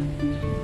Música